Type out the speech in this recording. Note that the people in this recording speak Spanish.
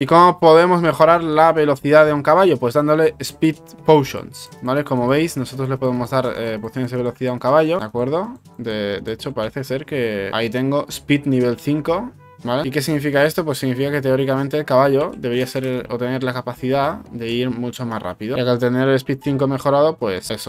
¿Y cómo podemos mejorar la velocidad de un caballo? Pues dándole Speed Potions, ¿vale? Como veis, nosotros le podemos dar eh, pociones de velocidad a un caballo, ¿de acuerdo? De, de hecho, parece ser que ahí tengo Speed nivel 5, ¿Vale? ¿Y qué significa esto? Pues significa que teóricamente el caballo debería ser o tener la capacidad de ir mucho más rápido. Y al tener el Speed 5 mejorado, pues eso,